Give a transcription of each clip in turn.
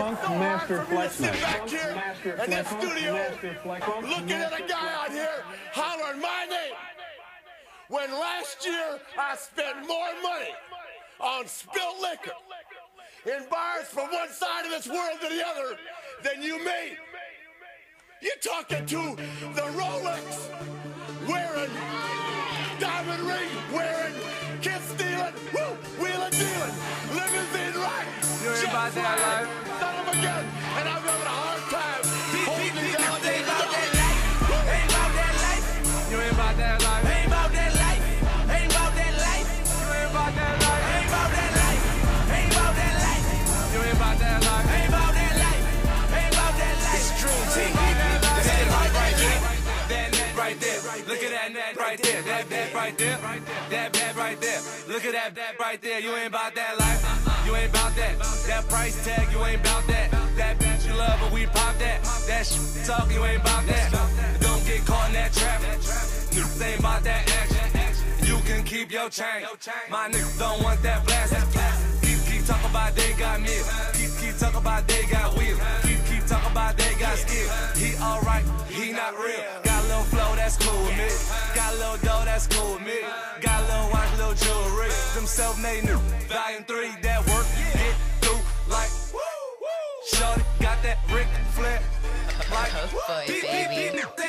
Funk so Master hard for me to Flex sit Night. back here Master in this Flex- studio Master looking at a guy out here hollering my name. When last year I spent more money on spilt liquor in bars from one side of this world to the other than you made. You're talking to the Rolex wearing, diamond ring wearing, kiss stealing, woo, wheeling dealing, limousine right, You ain't jet about that That right there. That that right there. That that right there. Look at that that right there. You ain't about that life. You ain't about that. That price tag. You ain't about that. That bitch you love, but we pop that. That shit talk. You ain't about that. Don't get caught in that trap. Niggas ain't about that action. You can keep your chain. My niggas don't want that blast. Keep keep talking about they got me. Keep keep talking about they got wheel. Got a little dough, that's cool with me. Got a little watch, little jewelry. Them self-made new. Volume three, that work get through like. Shorty got that Ric Flair. Like, beep, beep, baby. beep, beep.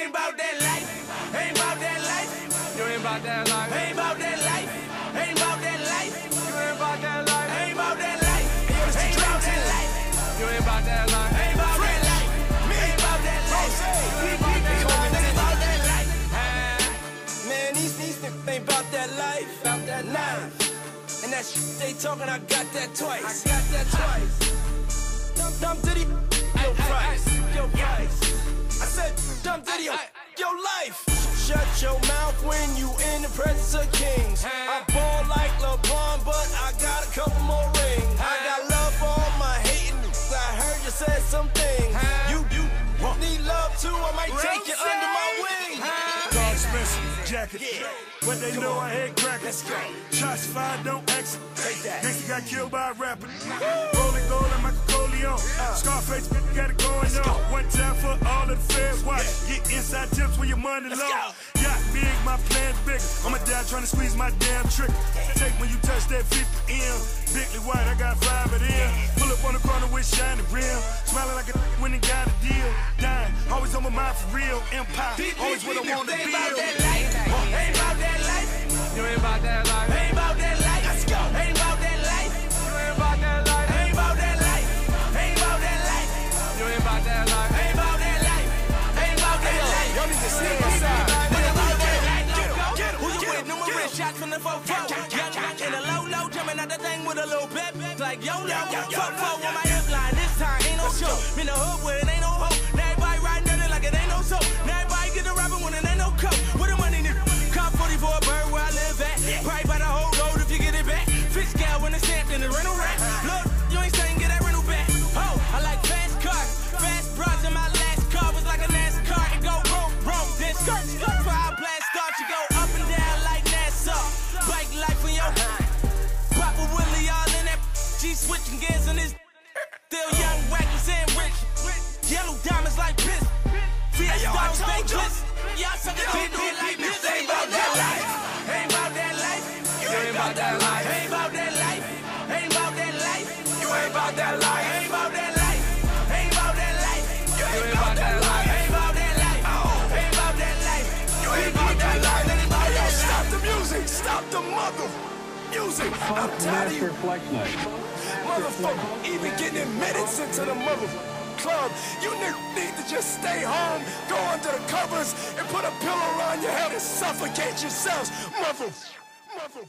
That shit they talking, I got that twice. I got that twice. Dumb, dumb diddy, your price, your price. I said, dumb diddy, your life. Shut your mouth when you in the presence of kings. I ball like LeBron, but I got a couple more rings. I got love for all my hating. I heard you said some things. You, you need love too. I might take you Spencer, jacket. But they know I hate crackers. Shots fired, don't exit. Take that. Gangsta got killed by a rapper. Rolling gold and Michael Corleone. Scarface got it going on. One time for all of the feds. Watch. Get inside tips when your money low. go. Yacht big, my plan's bigger. I'ma die trying to squeeze my damn trigger. Take when you touch that 50 M. Bigly white, I got five of them. Pull up on the corner with shiny rim. Smiling like a when they got a deal. Dying, always on my mind for real. Empire, always what I want to Ain't build. You ain't about that life. Ain't about that life. Let's go. Ain't about that life. You ain't about that life. Ain't about that life. Ain't about that life. You ain't about that life. Ain't about that life. Ain't about that life. Y'all need to stay inside. Ain't about that life. Who you with? Numerous shots from the faux Young in a low low, jumping out the thing with a little pep. Like YOLO. About that life. Ain't about that life. Ain't about that life. You ain't about that life. Ain't about that life. Ain't about that life. You ain't about that life. Anybody Yo, else? stop the music! Stop the mother music! I'm Funk tired of you Master Flex Night. motherfucker even getting minutes into the mother club. You need to just stay home, go under the covers, and put a pillow around your head and suffocate yourselves. Mother, mother.